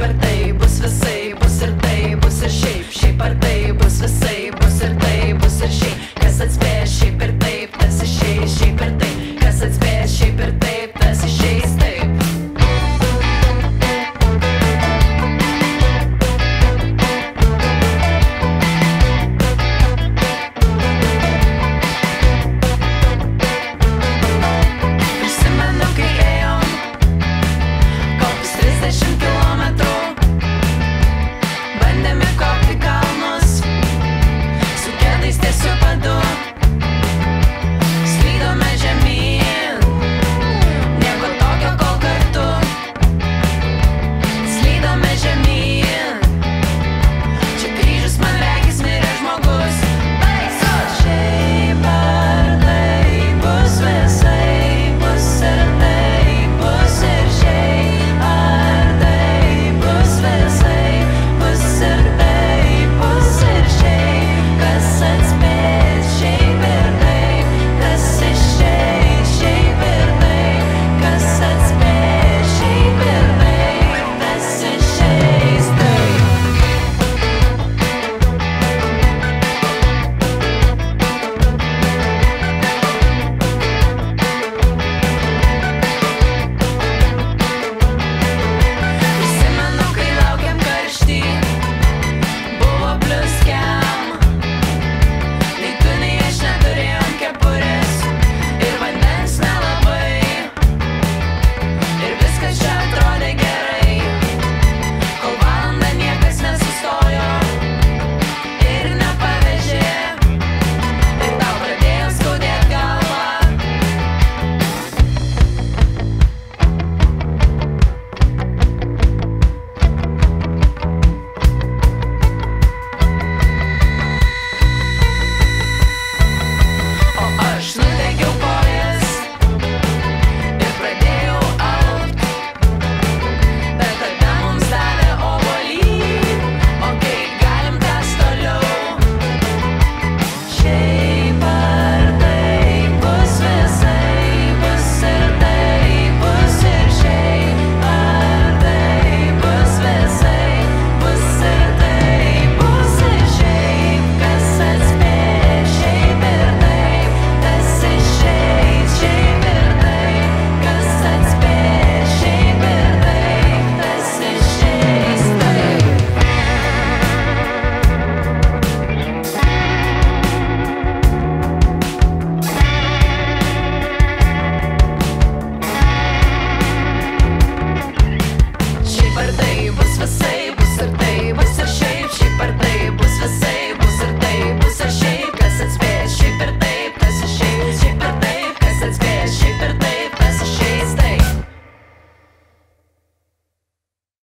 per te